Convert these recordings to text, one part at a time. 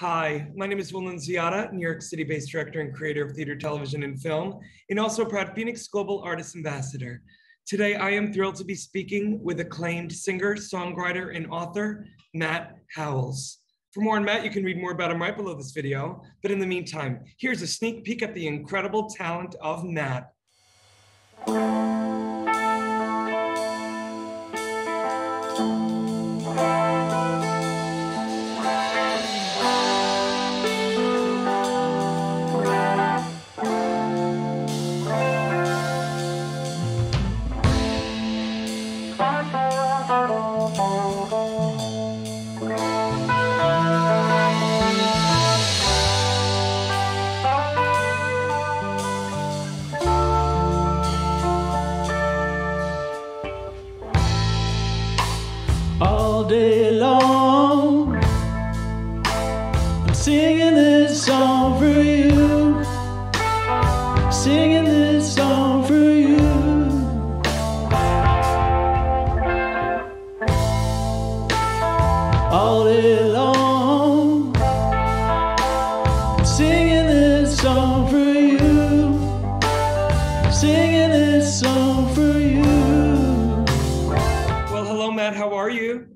Hi, my name is Will Nunziata, New York City-based director and creator of theater, television, and film, and also proud FENIX Global Artist Ambassador. Today, I am thrilled to be speaking with acclaimed singer, songwriter, and author, Matt Howels. For more on Matt, you can read more about him right below this video. But in the meantime, here's a sneak peek at the incredible talent of Matt. Matt. How are you?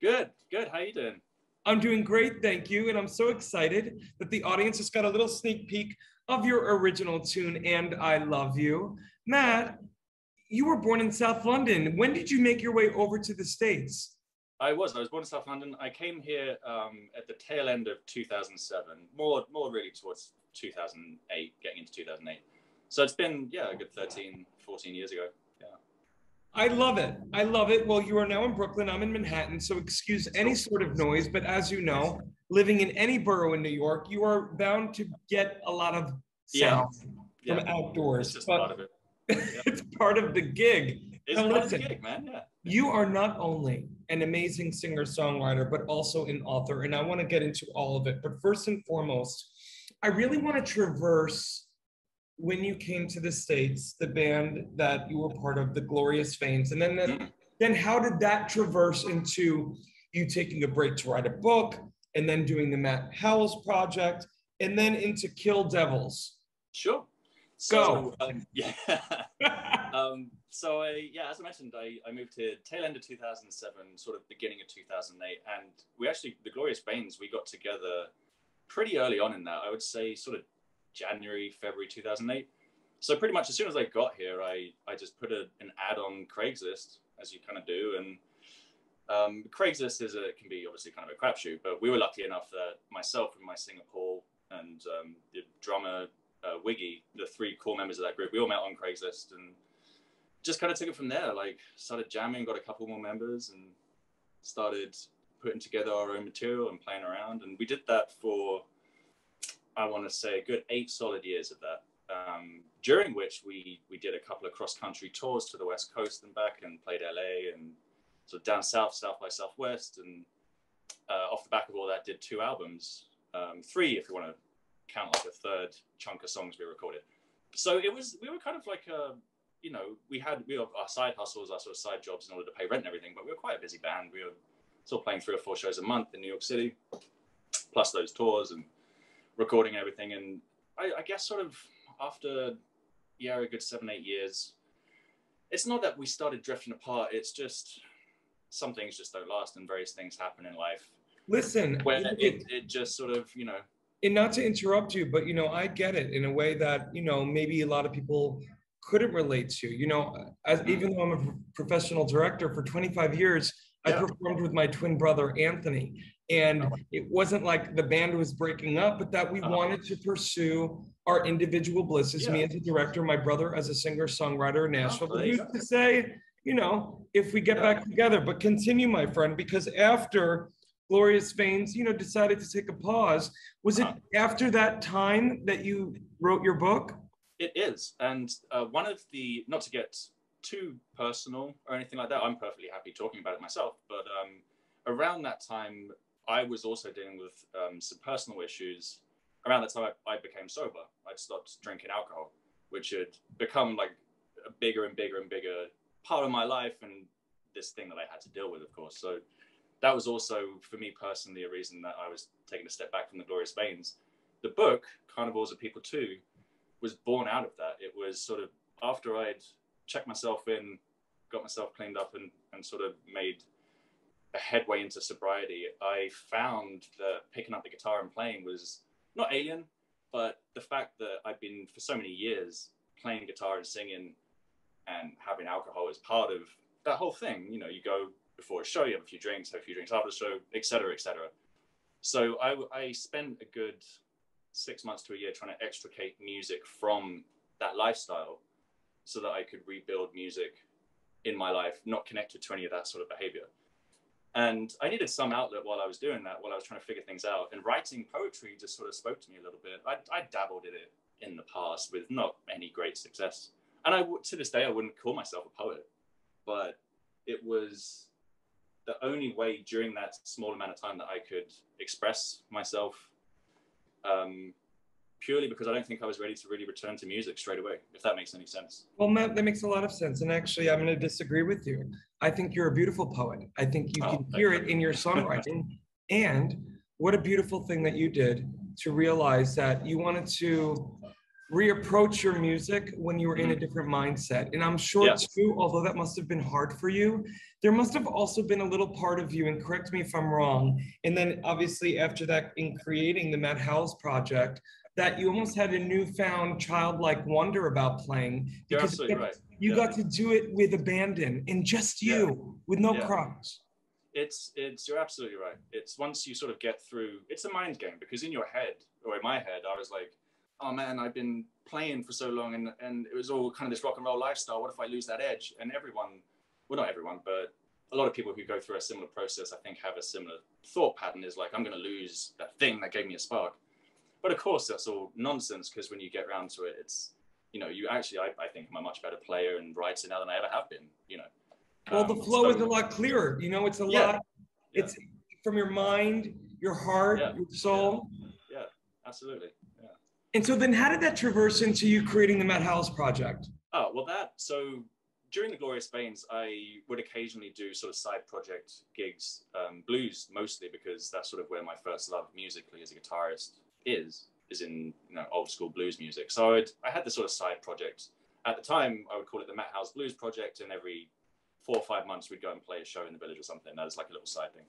Good, good. How you doing? I'm doing great, thank you. And I'm so excited that the audience just got a little sneak peek of your original tune, And I Love You. Matt, you were born in South London. When did you make your way over to the States? I was. I was born in South London. I came here um, at the tail end of 2007, more, more really towards 2008, getting into 2008. So it's been, yeah, a good 13, 14 years ago. Yeah. I love it. I love it. Well, you are now in Brooklyn. I'm in Manhattan. So excuse any sort of noise. But as you know, living in any borough in New York, you are bound to get a lot of Yeah. sound Yeah. from outdoors. It's just but part of it. it's part of the gig. It's Now part of the gig, man. Yeah. You are not only an amazing singer songwriter, but also an author. And I want to get into all of it. But first and foremost, I really want to traverse when you came to the States, the band that you were part of, the Glorious Veins. And then, then, Mhm. then how did that traverse into you taking a break to write a book and then doing the Matt Howels project and then into Kill Devils? Sure. So, um, yeah. um, so I, yeah, as I mentioned, I, I moved to tail end of 2007, sort of beginning of 2008, and we actually the Glorious Banes we got together pretty early on in that. I would say sort of January, February 2008. So pretty much as soon as I got here, I I just put a, an ad on Craigslist, as you kind of do, and um, Craigslist is a can be obviously kind of a crapshoot, but we were lucky enough that myself and my singer Paul and um, the drummer uh, Wiggy, the three core members of that group, we all met on Craigslist and just kind of took it from there. Like started jamming, got a couple more members, and started putting together our own material and playing around. And we did that for, I want to say, a good eight solid years of that. Um, during which we we did a couple of cross country tours to the west coast and back, and played LA and sort of down south, south by southwest, and uh, off the back of all that, did two albums, um, three if you want to count like a third chunk of songs we recorded. So it was we were kind of like a you know we had we were our side hustles, our sort of side jobs in order to pay rent and everything, but we were quite a busy band. We were still playing three or four shows a month in New York City, plus those tours and recording everything. And I, I guess sort of after yeah a good seven eight years, it's not that we started drifting apart. It's just some things just don't last, and various things happen in life Listen, where it- it, it just sort of you know and not to interrupt you, but you know, I get it in a way that you know maybe a lot of people couldn't relate to. You know, as mm-hmm. even though I'm a professional director for 25 years, I performed with my twin brother Anthony, and it wasn't like the band was breaking up, but that we Uh-huh. wanted to pursue our individual blisses. Me as a director, my brother as a singer songwriter in Nashville. there But go. to say, you know, if we get Yeah. back together? But continue, my friend, because after. Glorious Veins, you know, decided to take a pause. Was it Uh-huh. after that time that you wrote your book? It is, and uh, one of the not to get too personal or anything like that. I'm perfectly happy talking about it myself, but um, around that time, I was also dealing with um, some personal issues. Around that time, I, I became sober. I'd stopped drinking alcohol, which had become like a bigger and bigger and bigger part of my life, and this thing that I had to deal with, of course. So that was also for me personally a reason that I was taking a step back from the Glorious Veins. The book, Carnivores of People Too, was born out of that. It was sort of after I'd checked myself in, got myself cleaned up, and, and sort of made a headway into sobriety, I found that picking up the guitar and playing was not alien, but the fact that I've been for so many years playing guitar and singing and having alcohol as part of that whole thing. You know, you go before a show, you have a few drinks, have a few drinks after the show, etc., etc. So I, I spent a good six months to a year trying to extricate music from that lifestyle so that I could rebuild music in my life, not connected to any of that sort of behavior. And I needed some outlet while I was doing that, while I was trying to figure things out. And writing poetry just sort of spoke to me a little bit. I, I dabbled in it in the past with not any great success. And I, to this day, I wouldn't call myself a poet, but it was the only way during that small amount of time that I could express myself um, purely because I don't think I was ready to really return to music straight away, if that makes any sense. Well, Matt, that makes a lot of sense. And actually, I'm going to disagree with you. I think you're a beautiful poet. I think you oh, can hear you. it in your songwriting. and what a beautiful thing that you did to realize that you wanted to reapproach your music when you were in a mm-hmm. different mindset. And I'm sure yeah. too, although that must have been hard for you, there must have also been a little part of you, and correct me if I'm wrong. And then obviously after that, in creating the Matt Howels project, that you almost had a newfound childlike wonder about playing because you, right. You yeah. got to do it with abandon and just you yeah. with no yeah. crutch. It's it's you're absolutely right. It's once you sort of get through, it's a mind game because in your head or in my head, I was like, oh man, I've been playing for so long and, and it was all kind of this rock and roll lifestyle. What if I lose that edge? And everyone, well, not everyone, but a lot of people who go through a similar process, I think, have a similar thought pattern is like, I'm going to lose that thing that gave me a spark. But of course, that's all nonsense because when you get around to it, it's, you know, you actually, I, I think I'm a much better player and writer now than I ever have been, you know. Well, um, the flow so, is a lot clearer. You know, it's a yeah, lot, yeah. it's from your mind, your heart, yeah, your soul. Yeah, absolutely. Yeah. And so then how did that traverse into you creating the Matt Howels project? Oh, well that, so during the Glorious Banes, I would occasionally do sort of side project gigs, um, blues mostly because that's sort of where my first love musically as a guitarist is, is in you know, old school blues music. So I'd, I had this sort of side project. At the time, I would call it the Matt Howels Blues Project, and every four or five months we'd go and play a show in the village or something. That was like a little side thing.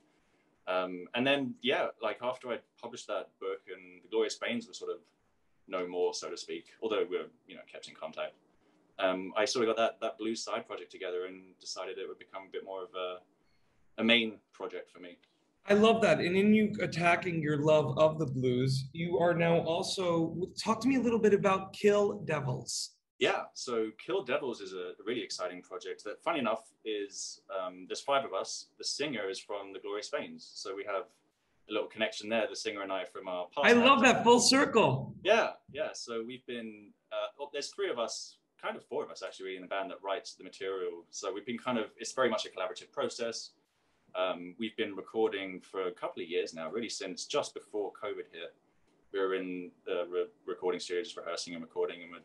Um, and then, yeah, like after I published that book and the Glorious Banes were sort of no more, so to speak. Although we're you know kept in contact. Um, I sort of got that that blues side project together and decided it would become a bit more of a a main project for me. I love that. And in you attacking your love of the blues, you are now also talk to me a little bit about Kill Devils. Yeah, so Kill Devils is a really exciting project that, funny enough, is um, there's five of us. The singer is from the Glorious Banes, so we have a little connection there. The singer and I from our past. I love that full circle. Yeah, yeah. So we've been. Uh, well, there's three of us, kind of four of us actually in the band that writes the material. So we've been kind of. It's very much a collaborative process. Um, we've been recording for a couple of years now, really since just before COVID hit. We were in the re- recording just rehearsing and recording, and we're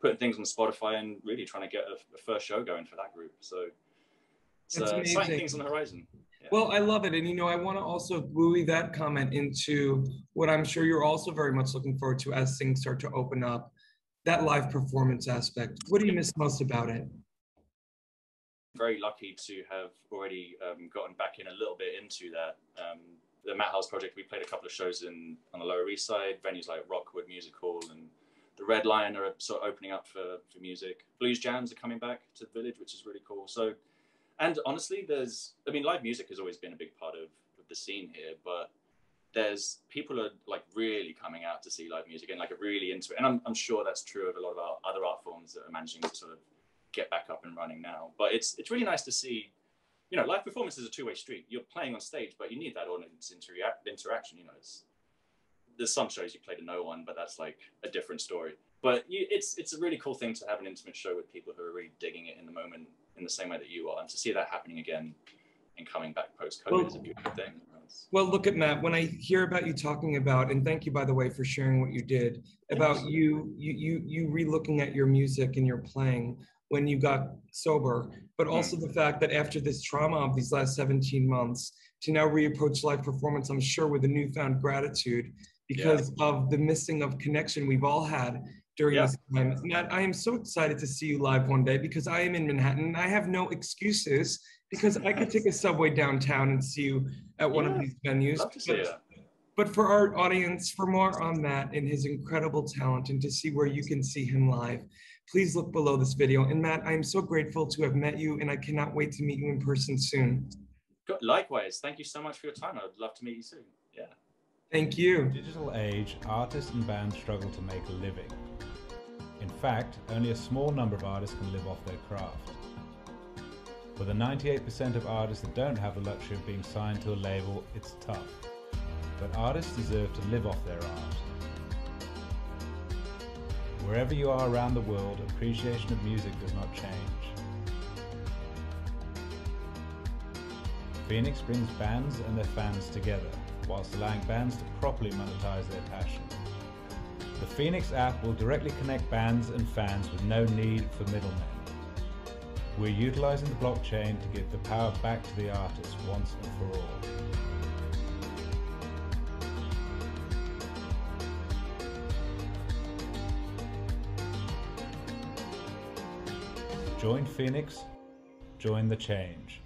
putting things on Spotify and really trying to get a, a first show going for that group. So it's uh, exciting things on the horizon. Well, I love it. And, you know, I want to also buoy that comment into what I'm sure you're also very much looking forward to as things start to open up that live performance aspect. What do you miss most about it? Very lucky to have already um, gotten back in a little bit into that. Um, the Matt Howels project, we played a couple of shows in on the Lower East Side, venues like Rockwood Music Hall and the Red Lion are sort of opening up for, for music. Blues jams are coming back to the village, which is really cool. So and honestly, there's I mean, live music has always been a big part of, of the scene here, but there's people are like really coming out to see live music and like are really into it. And I'm, I'm sure that's true of a lot of our other art forms that are managing to sort of get back up and running now. But it's it's really nice to see, you know, live performance is a two-way street. You're playing on stage, but you need that audience interact, interaction. You know, it's there's some shows you play to no one, but that's like a different story. But you, it's it's a really cool thing to have an intimate show with people who are really digging it in the moment in the same way that you are. And to see that happening again and coming back post COVID well, is a beautiful thing. Well, look at Matt. When I hear about you talking about, and thank you by the way for sharing what you did about you, you, you, you re-looking at your music and your playing when you got sober, but hmm. also the fact that after this trauma of these last 17 months, to now reapproach live performance, I'm sure with a newfound gratitude because yeah. of the missing of connection we've all had during yeah. this time. Matt, I am so excited to see you live one day because I am in Manhattan. I have no excuses because I could take a subway downtown and see you at one yeah. of these venues. Love to see but, but for our audience, for more on Matt and his incredible talent and to see where you can see him live, please look below this video. And Matt, I am so grateful to have met you and I cannot wait to meet you in person soon. Likewise, thank you so much for your time. I'd love to meet you soon. Yeah. Thank you. digital age, artists and bands struggle to make a living. In fact, only a small number of artists can live off their craft. For the 98% of artists that don't have the luxury of being signed to a label, it's tough. But artists deserve to live off their art. Wherever you are around the world, appreciation of music does not change. FENIX brings bands and their fans together, whilst allowing bands to properly monetize their passion. The FENIX app will directly connect bands and fans with no need for middlemen. We're utilizing the blockchain to give the power back to the artist once and for all. Join FENIX, join the change.